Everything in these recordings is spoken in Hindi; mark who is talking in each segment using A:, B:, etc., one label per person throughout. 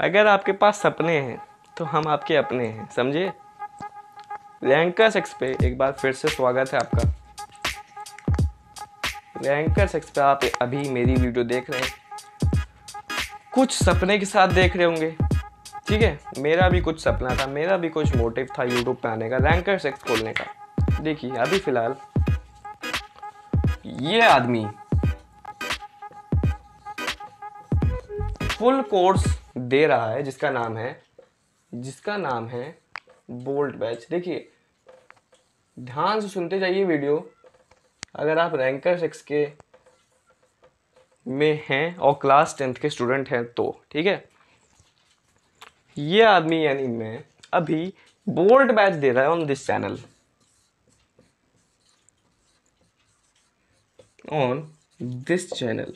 A: अगर आपके पास सपने हैं तो हम आपके अपने हैं, समझे? रैंकर सेक्स पे एक बार फिर से स्वागत है आपका। रैंकर सेक्स पे आप अभी मेरी वीडियो देख रहे हैं। कुछ सपने के साथ देख रहे होंगे, ठीक है? मेरा भी कुछ सपना था, मेरा भी कुछ मोटिव था यूट्यूब पे आने का रैंकर सेक्स खोलने का। देखिए, अभी फ़िलहाल ये आदमी फुल कोर्स दे रहा है, जिसका नाम है, जिसका नाम है बोल्ट बैच देखिए, ध्यान से सुनते जाइए वीडियो। अगर आप रैंकर सेक्स के में हैं और क्लास टेंथ के स्टूडेंट हैं तो ठीक है? ये आदमी यानी मैं अभी बोल्ट बैच दे रहा है on this channel on this channel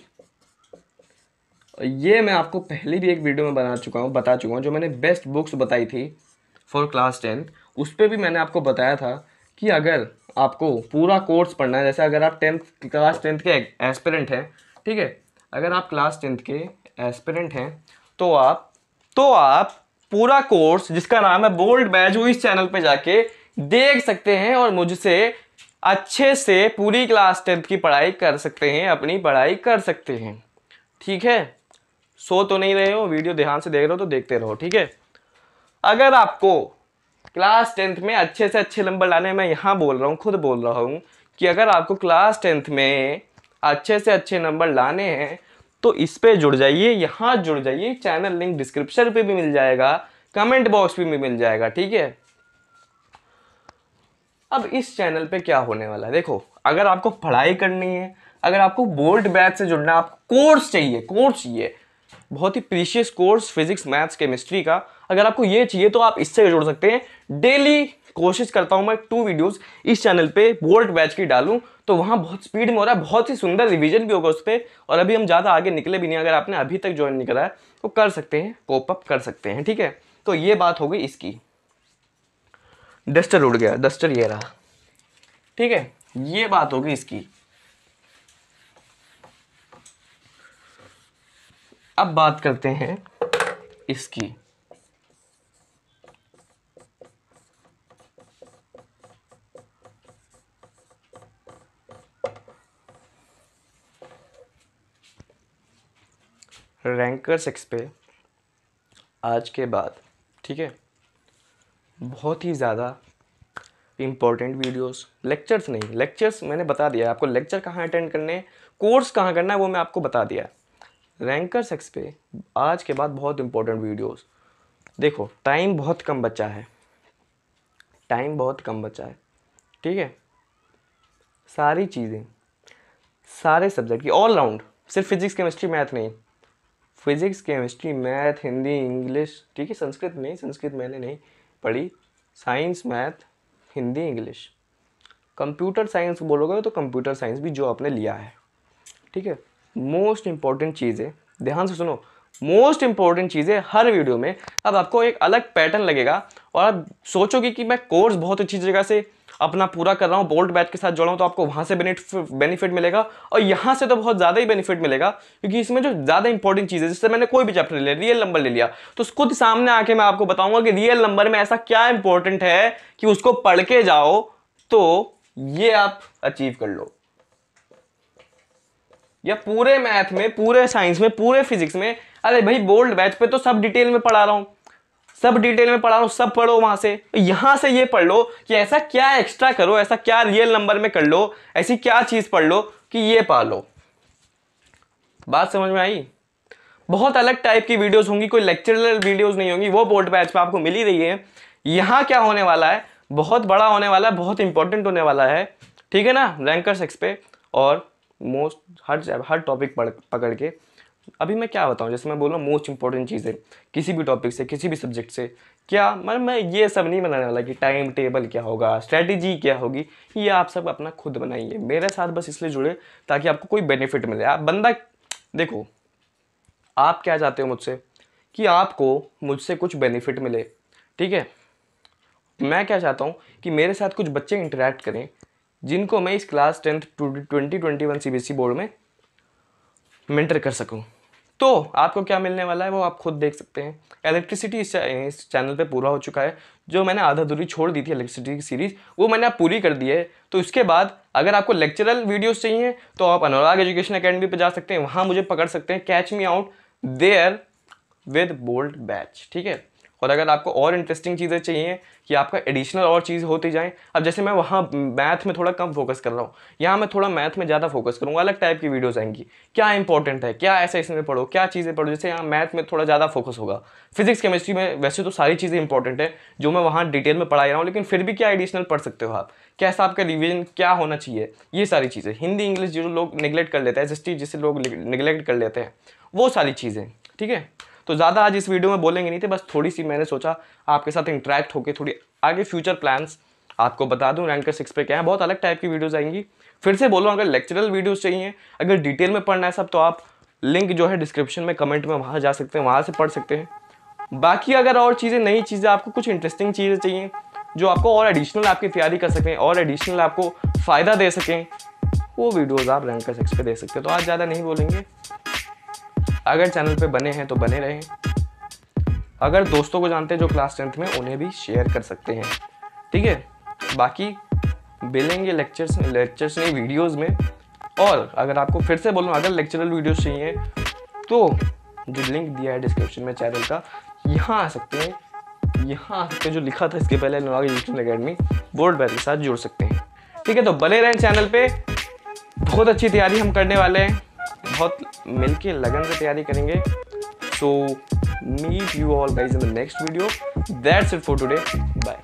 A: ये मैं आपको पहले भी एक वीडियो में बना चुका हूँ, बता चुका हूँ, जो मैंने बेस्ट बुक्स बताई थी फॉर क्लास टेंथ उस पर भी मैंने आपको बताया था कि अगर आपको पूरा कोर्स पढ़ना है, जैसे अगर आप टेंथ क्लास टेंथ के एस्पिरेंट हैं, ठीक है? अगर आप क्लास टेंथ के एस्पिरेंट हैं तो आप तो आप पूरा कोर्स जिसका नाम है बोल्ड बैच वो इस चैनल पे जाके देख सकते हैं और मुझसे अच्छे से पूरी क्लास टेंथ की पढ़ाई कर सकते हैं, अपनी पढ़ाई कर सकते हैं। ठीक है? सो तो नहीं रहे हो, वीडियो ध्यान से देख रहे हो तो देखते रहो, ठीक है? अगर आपको क्लास टेंथ में अच्छे से अच्छे नंबर लाने मैं यहाँ बोल रहा हूँ, खुद बोल रहा हूँ कि अगर आपको क्लास टेंथ में अच्छे से अच्छे नंबर लाने हैं तो इस पर जुड़ जाइए, यहाँ जुड़ जाइए, चैनल लिंक डिस्क्रिप्शन पे भी मिल जाएगा, कमेंट बॉक्स पे भी मिल जाएगा, ठीक है? अब इस चैनल पे क्या होने वाला है? देखो, अगर आपको पढ़ाई करनी है, अगर आपको बोल्ड बैच से जुड़ना है, आपको कोर्स चाहिए कोर्स चाहिए बहुत ही precious course physics maths chemistry का। अगर आपको ये चाहिए तो आप इससे जुड़ सकते हैं। डेली कोशिश करता हूँ मैं टू वीडियोस इस चैनल पे बोल्ट बैच की डालूं। तो वहाँ बहुत स्पीड में हो रहा है, बहुत ही सुंदर रिवीजन भी होगा उस पर और अभी हम ज़्यादा आगे निकले भी नहीं, अगर आपने अभी तक ज्वाइन नहीं करा है तो कर सकते हैं कोप अप कर सकते हैं, ठीक है? तो ये बात हो गई इसकी। डस्टर उड़ गया डस्टर ये रहा। ठीक है? ये बात होगी इसकी। अब बात करते हैं इसकी। रैंकर सिक्स पे आज के बाद, ठीक है? बहुत ही ज़्यादा इम्पोर्टेंट वीडियोस लेक्चर्स नहीं लेक्चर्स मैंने बता दिया आपको। लेक्चर कहाँ अटेंड करने कोर्स कहाँ करना है वो मैं आपको बता दिया रैंकर सेक्स पे आज के बाद बहुत इंपॉर्टेंट वीडियोस देखो टाइम बहुत कम बचा है। टाइम बहुत कम बचा है। ठीक है? सारी चीज़ें, सारे सब्जेक्ट की ऑल राउंड सिर्फ़ फिजिक्स केमिस्ट्री मैथ नहीं। Physics chemistry math Hindi English ठीक है? संस्कृत नहीं, संस्कृत मैंने नहीं पढ़ी। Science math Hindi English computer science बोलोगे तो कंप्यूटर साइंस भी जो आपने लिया है। ठीक है? मोस्ट इंपॉर्टेंट चीज़। है ध्यान से सुनो मोस्ट इंपॉर्टेंट चीज़ है हर वीडियो में। अब आपको एक अलग पैटर्न लगेगा और आप सोचोगे कि मैं कोर्स बहुत अच्छी जगह से अपना पूरा कर रहा हूँ बोल्ट बैच के साथ जोड़ा हूँ तो आपको वहाँ से बेनिफिट मिलेगा और यहाँ से तो बहुत ज़्यादा ही बेनिफिट मिलेगा, क्योंकि इसमें जो ज़्यादा इंपॉर्टेंट चीज़ है जिससे मैंने कोई भी चैप्टर लिया रियल नंबर ले लिया। तो खुद सामने आके मैं आपको बताऊँगा कि रियल नंबर में ऐसा क्या इंपॉर्टेंट है कि उसको पढ़ के जाओ तो ये आप अचीव कर लो। या पूरे मैथ में, पूरे साइंस में, पूरे फिजिक्स में। अरे भाई, बोल्ड बैच पे तो सब डिटेल में पढ़ा रहा हूँ। सब डिटेल में पढ़ा रहा हूँ, सब पढ़ो वहाँ से। यहाँ से ये पढ़ लो कि ऐसा क्या एक्स्ट्रा करो, ऐसा क्या रियल नंबर में कर लो, ऐसी क्या चीज़ पढ़ लो कि ये पा लो बात समझ में आई? बहुत अलग टाइप की वीडियोस होंगी, कोई लेक्चरल वीडियोस नहीं होंगी, वो बोल्ड बैच पे आपको मिल ही रही है। यहाँ क्या होने वाला है? बहुत बड़ा होने वाला है, बहुत इंपॉर्टेंट होने वाला है। ठीक है ना? रैंकर सेक्स पे। और मोस्ट हर हर टॉपिक पढ़, पकड़ के। अभी मैं क्या बताऊँ, जैसे मैं बोल रहा हूँ मोस्ट इंपॉर्टेंट चीज़ें, किसी भी टॉपिक से, किसी भी सब्जेक्ट से, क्या मतलब मैं ये सब नहीं बनाने वाला कि टाइम टेबल क्या होगा स्ट्रैटेजी क्या होगी, ये आप सब अपना खुद बनाइए। मेरे साथ बस इसलिए जुड़े, ताकि आपको कोई बेनिफिट मिले। आप बंदा, देखो, आप क्या चाहते हो मुझसे? कि आपको मुझसे कुछ बेनिफिट मिले, ठीक है? मैं क्या चाहता हूँ कि मेरे साथ कुछ बच्चे इंटरेक्ट करें जिनको मैं इस class tenth twenty twenty one C board में मेंटर कर सकूँ। तो आपको क्या मिलने वाला है वो आप खुद देख सकते हैं। इलेक्ट्रिसिटी इस, इस चैनल पे पूरा हो चुका है। जो मैंने आधा दूरी छोड़ दी थी इलेक्ट्रिसिटी की सीरीज़ वो मैंने आप पूरी कर दी है। तो इसके बाद अगर आपको लेक्चरल वीडियोस चाहिए तो आप अनुराग एजुकेशन अकेडमी पर जा सकते हैं। वहाँ मुझे पकड़ सकते हैं। Catch me out there with bold batch ठीक है? और अगर आपको और इंटरेस्टिंग चीज़ें चाहिए कि आपका एडिशनल और चीज़ होती जाए, अब जैसे मैं वहाँ मैथ में थोड़ा कम फोकस कर रहा हूँ, यहाँ मैं थोड़ा मैथ में ज़्यादा फोकस करूँगा, अलग टाइप की वीडियोस आएँगी। क्या इंपॉर्टेंट है? क्या ऐसा इसमें पढ़ो? क्या चीज़ें पढ़ो? जैसे यहाँ मैथ में थोड़ा ज़्यादा फोकस होगा। फिजिक्स केमिस्ट्री में वैसे तो सारी चीज़ें इंपॉर्टेंट है, जो मैं वहाँ डिटेल में पढ़ा रहा हूँ, लेकिन फिर भी क्या एडिशनल पढ़ सकते हो आप? कैसा आपका रिविजन क्या होना चाहिए? ये सारी चीज़ें। हिंदी, इंग्लिश जो लोग निगलेक्ट कर लेते हैं एस जिसे लोग निगलेक्ट कर लेते हैं, वो सारी चीज़ें, ठीक है? तो ज़्यादा आज इस वीडियो में बोलेंगे नहीं थे, बस थोड़ी सी मैंने सोचा आपके साथ इंटरेक्ट होकर थोड़ी आगे फ्यूचर प्लान्स आपको बता दूँ रैंकर सिक्स पे क्या है, बहुत अलग टाइप की वीडियोस आएँगी। फिर से बोलो, अगर लेक्चरल वीडियोज़ चाहिए, अगर डिटेल में पढ़ना है सब तो आप लिंक जो है डिस्क्रिप्शन में कमेंट में वहाँ जा सकते हैं, वहाँ से पढ़ सकते हैं। बाकी अगर और चीज़ें, नई चीज़ें, आपको कुछ इंटरेस्टिंग चीज़ें चाहिए, जो आपको और एडिशनल आपकी तैयारी कर सकें, और एडिशनल आपको फ़ायदा दे सकें, वो वीडियोज़ आप रैंकर सिक्स पे दे सकते हैं। तो आज ज़्यादा नहीं बोलेंगे। अगर चैनल पे बने हैं तो बने रहें। अगर दोस्तों को जानते हैं जो क्लास टेंथ में, उन्हें भी शेयर कर सकते हैं। ठीक है? बाकी मिलेंगे लेक्चर्स में लेक्चर्स नहीं वीडियोस में। और अगर आपको फिर से बोलूँ, अगर लेक्चरल वीडियोस चाहिए तो जो लिंक दिया है डिस्क्रिप्शन में चैनल का, यहाँ आ सकते हैं। यहाँ आ सकते हैं, जो लिखा था इसके पहले Anurag YouTube academy board batch के साथ जुड़ सकते हैं। ठीक है तो बने रहें चैनल पे। बहुत अच्छी तैयारी हम करने वाले हैं। बहुत मिलके लगन से तैयारी करेंगे। So meet you all guys in the next video that's it for today bye